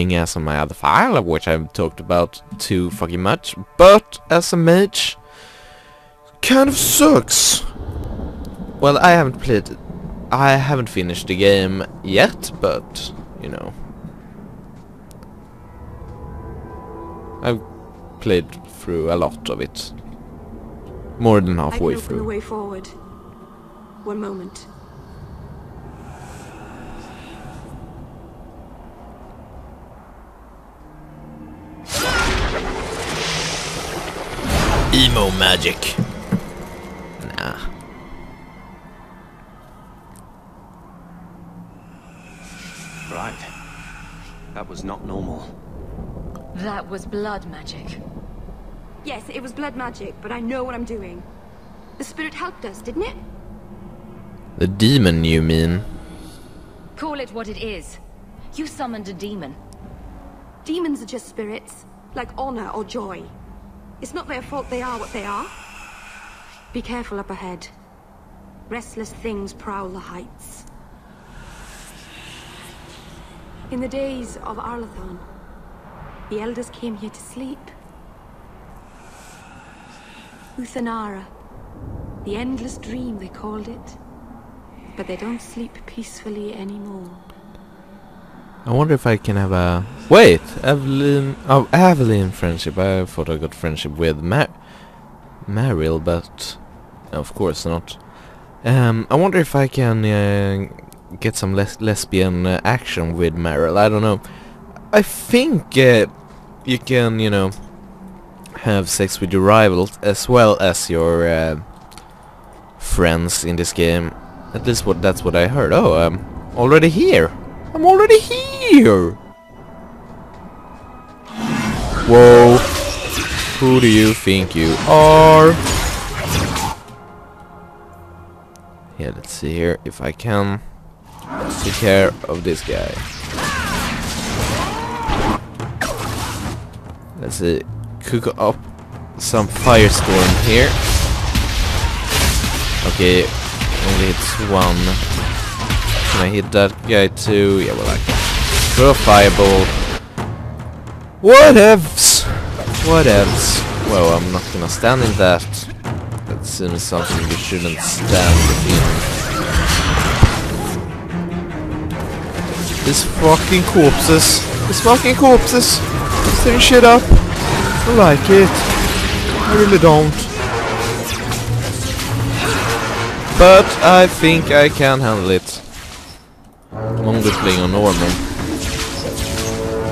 playing as on my other file, of which I've talked about too fucking much, but as a mage, kind of sucks. Well, I haven't played, I haven't finished the game yet, but, you know. I've played through a lot of it. More than I halfway can open the through. way forward. One moment. Emo magic. Nah. Right. That was not normal. That was blood magic. Yes, it was blood magic, but I know what I'm doing. The spirit helped us, didn't it? The demon, you mean? Call it what it is. You summoned a demon. Demons are just spirits, like honor or joy. It's not their fault they are what they are. Be careful up ahead. Restless things prowl the heights. In the days of Arlathan, the elders came here to sleep. Uthenera, the endless dream they called it. But they don't sleep peacefully anymore. I wonder if I can have a... Wait! Aveline... Oh, Aveline friendship. I thought I got friendship with Mar... Merrill, but... Of course not. Um, I wonder if I can uh, get some les lesbian uh, action with Merrill. I don't know. I think uh, you can, you know, have sex with your rivals as well as your uh, friends in this game. At least what that's what I heard. Oh, I'm already here. I'm already here. Whoa. Who do you think you are? Yeah, let's see here if I can take care of this guy. Let's see. Cook up some firestorm here. Okay, only hits one. Can I hit that guy too? Yeah, well I can. Throw a fireball. Whatevs! Whatevs. Well, I'm not gonna stand in that. That seems something you shouldn't stand in. These fucking corpses. These fucking corpses. Stirring shit up. I like it. I really don't. But I think I can handle it. Only playing on normal.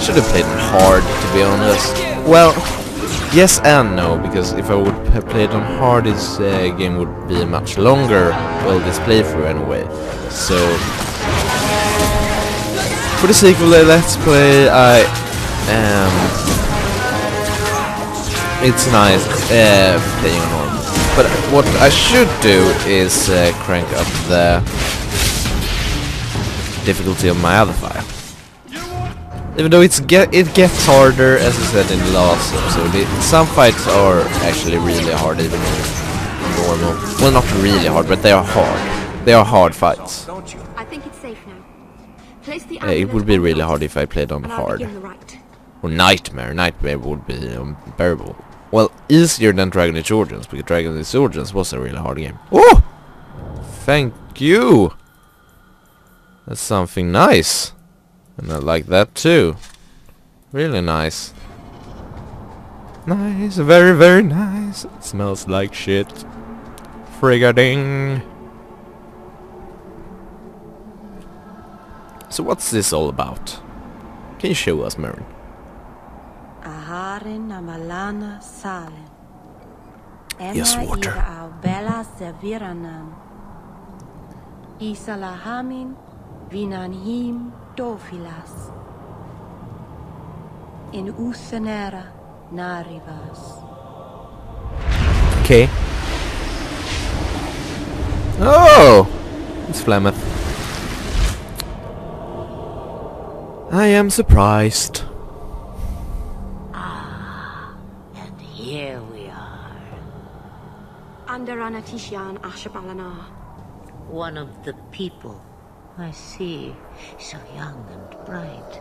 Should have played on hard, to be honest. Well, yes and no, because if I would have played on hard, this uh, game would be much longer. Well, this playthrough anyway. So, for the sake of the let's play, I um, it's nice uh, playing on normal. But what I should do is uh, crank up the difficulty of my other file. Even though it's get it gets harder, as I said in the last episode, it, some fights are actually really hard, even normal. Well, not really hard, but they are hard. They are hard fights. I think it's safe now. Place the Uh, it would be really hard if I played on hard. Or Nightmare. Nightmare would be unbearable. Well, easier than Dragon Age Origins, because Dragon Age Origins was a really hard game. Oh! Thank you! That's something nice. And I like that too. Really nice. Nice, very, very nice. It smells like shit. Frigading. So what's this all about? Can you show us, Marin? Aharin amalana salen. Yes, water. Vinanhim dofilas. In usenera narivas. Okay. Oh! It's Flemeth. I am surprised. Ah, and here we are. Under Anatishan Asha'bellanar. One of the people. I see. So young and bright.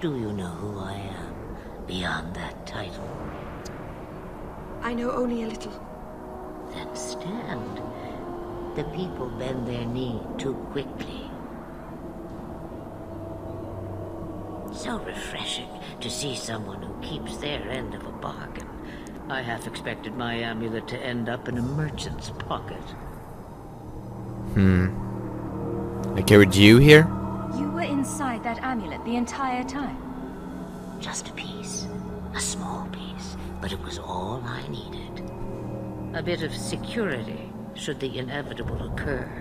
Do you know who I am beyond that title? I know only a little. Then stand. The people bend their knee too quickly. So refreshing to see someone who keeps their end of a bargain. I half expected my amulet to end up in a merchant's pocket. Hmm. I carried you here? You were inside that amulet the entire time. Just a piece. A small piece. But it was all I needed. A bit of security, should the inevitable occur.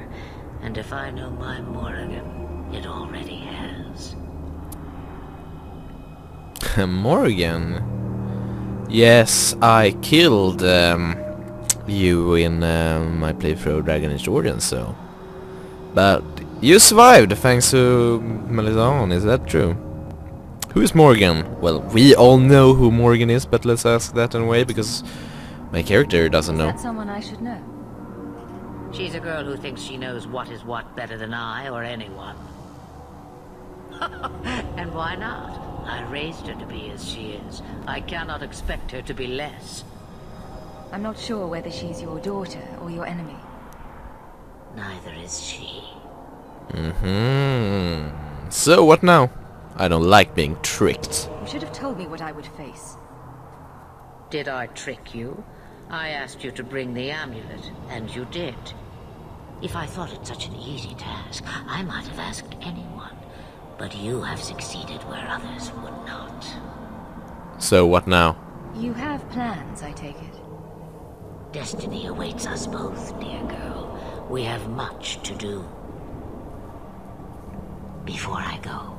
And if I know my Morrigan, it already has. Morgan. Yes, I killed um, you in uh, my playthrough of Dragon Age Origins, so... But you survived thanks to Melisande, is that true? Who is Morrigan? Well, we all know who Morgan is, but let's ask that anyway, because my character doesn't Is know. that someone I should know? She's a girl who thinks she knows what is what better than I or anyone. and why not? I raised her to be as she is. I cannot expect her to be less. I'm not sure whether she's your daughter or your enemy. Neither is she. Mm-hmm. So what now? I don't like being tricked. You should have told me what I would face. Did I trick you? I asked you to bring the amulet, and you did. If I thought it such an easy task, I might have asked anyone. But you have succeeded where others would not. So what now? You have plans, I take it. Destiny awaits us both, dear girl. We have much to do. Before I go,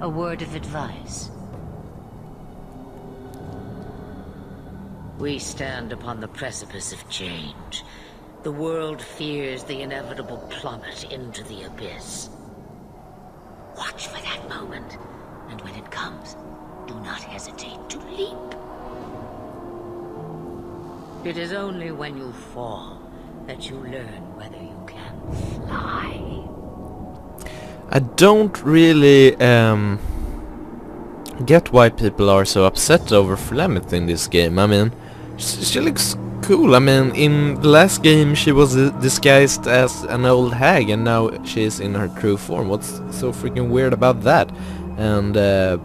a word of advice. We stand upon the precipice of change. The world fears the inevitable plummet into the abyss. Watch for that moment, and when it comes, do not hesitate to leap. It is only when you fall that you learn whether you can fly. I don't really um, get why people are so upset over Flemeth in this game. I mean, she, she looks cool. I mean, in the last game she was disguised as an old hag and now she's in her true form. What's so freaking weird about that? And uh,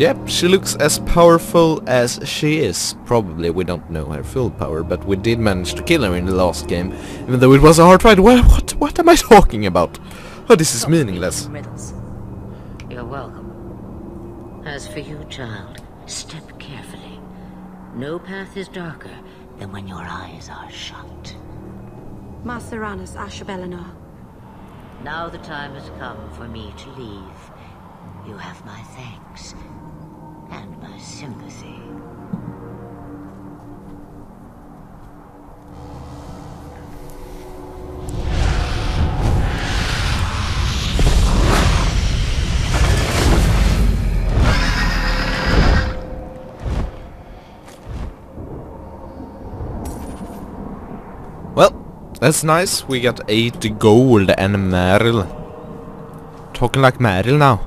Yep, she looks as powerful as she is. Probably, we don't know her full power, but we did manage to kill her in the last game, even though it was a hard fight. What, what, what am I talking about? Oh, this is meaningless. You're welcome. As for you, child, step carefully. No path is darker than when your eyes are shut. Maceranus Asha'bellanar. Now the time has come for me to leave. You have my thanks and my sympathy. That's nice. We got 8 gold and Merrill. Talking like Merrill now.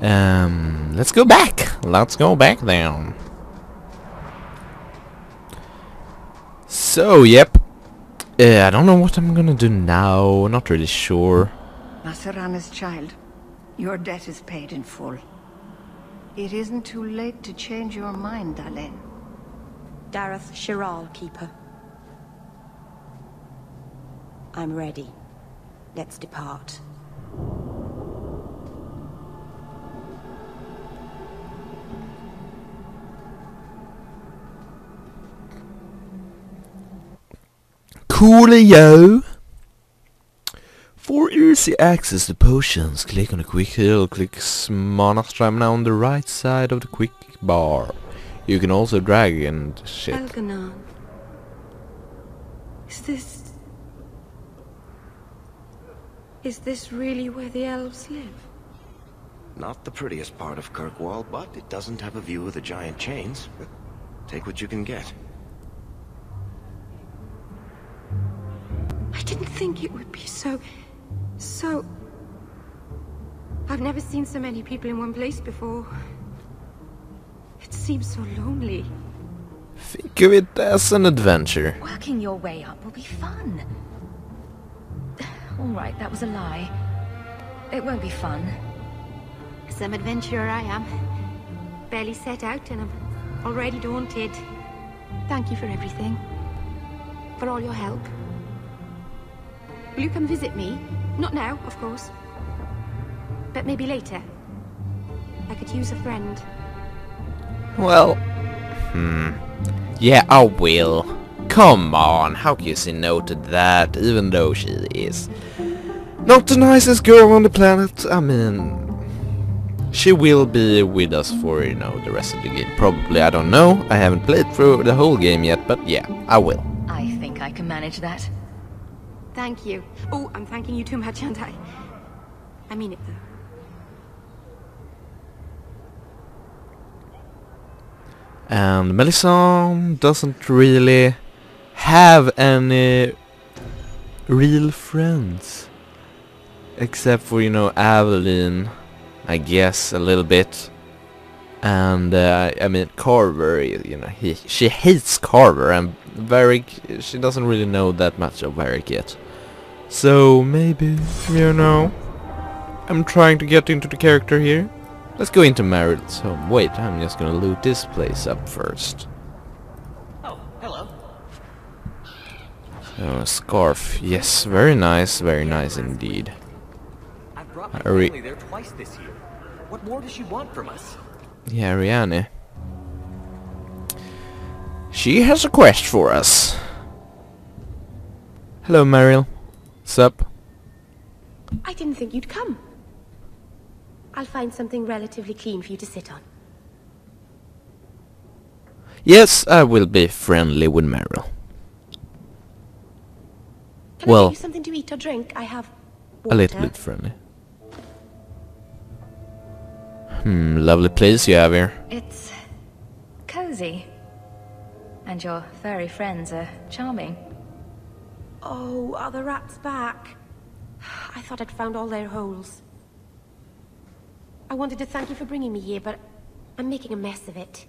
Um, let's go back. Let's go back then. So, yep. Uh, I don't know what I'm gonna do now. Not really sure. Macerana's child, your debt is paid in full. It isn't too late to change your mind, Da'len. Dareth Shiral, Keeper. I'm ready. Let's depart. Coolio! For easy access to potions, click on the quick heal, click mana stamina on the right side of the quick bar. You can also drag and shit. Elganon. Is this... Is this really where the elves live? Not the prettiest part of Kirkwall, but it doesn't have a view of the giant chains. Take what you can get. I didn't think it would be so... so... I've never seen so many people in one place before. It seems so lonely. Think of it as an adventure. Working your way up will be fun. All right, that was a lie. It won't be fun. Some adventurer I am. Barely set out and I'm already daunted. Thank you for everything. For all your help. Will you come visit me? Not now, of course. But maybe later. I could use a friend. Well, hmm. Yeah, I will. Come on, how can you say no to that, even though she is not the nicest girl on the planet? I mean, she will be with us for, you know, the rest of the game. Probably, I don't know. I haven't played through the whole game yet, but yeah, I will. I think I can manage that. Thank you. Oh, I'm thanking you too much, aren't I? I mean it, though. And Melisande doesn't really have any real friends. Except for, you know, Aveline, I guess, a little bit. And, uh, I mean, Carver, you know, he, she hates Carver, and Varric, she doesn't really know that much of Varric yet. So, maybe, you know, I'm trying to get into the character here. Let's go into Merrill's home. Wait, I'm just gonna loot this place up first. Oh, hello. Oh, a scarf. Yes, very nice, very nice indeed. I've brought my I family there twice this year. What more does she want from us? Yeah, Rihanna. She has a quest for us. Hello, Merrill. Sup? I didn't think you'd come. I'll find something relatively clean for you to sit on. Yes, I will be friendly with Merrill. Can Well- I get you something to eat or drink? I have A little bit friendly. Hmm, lovely place you have here. It's cozy. And your furry friends are charming. Oh, are the rats back? I thought I'd found all their holes. I wanted to thank you for bringing me here, but I'm making a mess of it.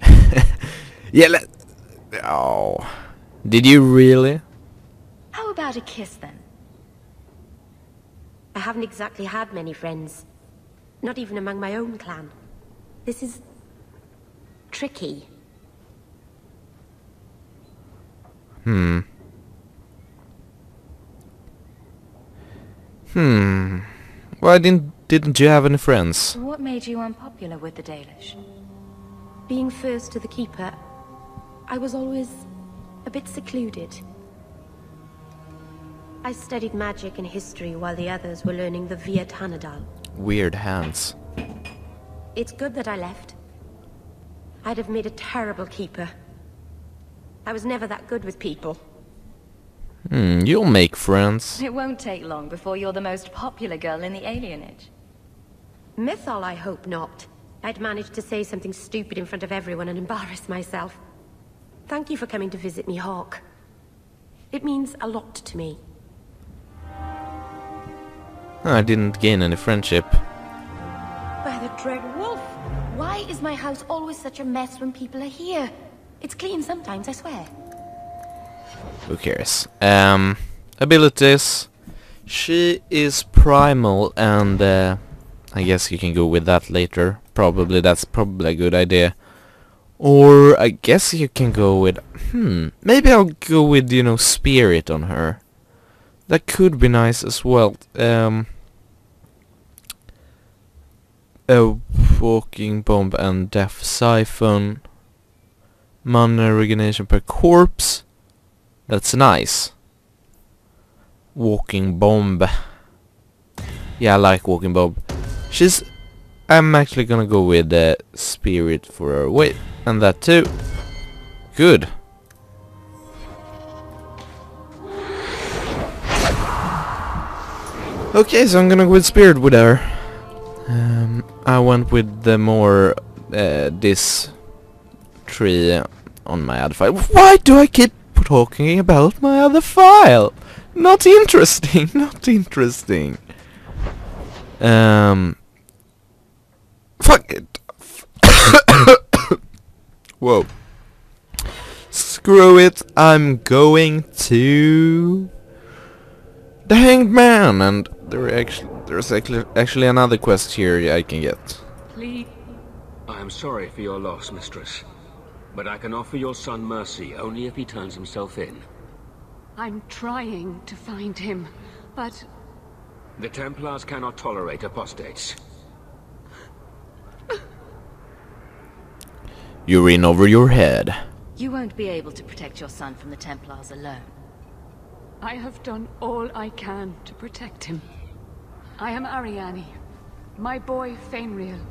Yeah, let... Oh. Did you really? How about a kiss then? I haven't exactly had many friends. Not even among my own clan. This is... tricky. Hmm. Hmm. Why didn't didn't you have any friends? What made you unpopular with the Dalish? Being first to the Keeper, I was always a bit secluded. I studied magic and history while the others were learning the Vir Tanadahl. Weird hands. It's good that I left. I'd have made a terrible keeper. I was never that good with people. Hmm, you'll make friends. It won't take long before you're the most popular girl in the alienage. Mythal, I hope not. I'd manage to say something stupid in front of everyone and embarrass myself. Thank you for coming to visit me, Hawke. It means a lot to me. I didn't gain any friendship. By the dread wolf! Why is my house always such a mess when people are here? It's clean sometimes, I swear. Who cares? Um, abilities. She is primal and uh, I guess you can go with that later. Probably, that's probably a good idea. Or I guess you can go with... Hmm, maybe I'll go with, you know, spirit on her. That could be nice as well. Um, a walking bomb and death siphon. Mana regeneration per corpse. That's nice. Walking bomb. Yeah, I like walking bomb. She's... I'm actually gonna go with the spirit for her. Wait, and that too. Good. Okay, so I'm gonna go with spirit with her. Um, I went with the more uh, this tree on my other file. Why do I keep talking about my other file? Not interesting, not interesting. Um. Fuck it. Whoa. Screw it, I'm going to the Hanged Man, and there actually there's actually actually another quest here I can get. Please. I am sorry for your loss, mistress. But I can offer your son mercy only if he turns himself in. I'm trying to find him, but The Templars cannot tolerate apostates. You're in over your head. You won't be able to protect your son from the Templars alone. I have done all I can to protect him. I am Arianni. My boy, Feynriel.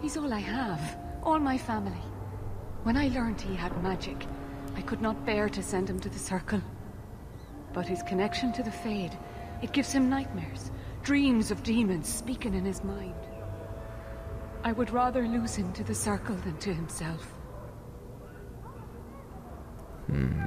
He's all I have. All my family. When I learned he had magic, I could not bear to send him to the Circle. But his connection to the Fade, it gives him nightmares. Dreams of demons speaking in his mind. I would rather lose him to the Circle than to himself. Hmm.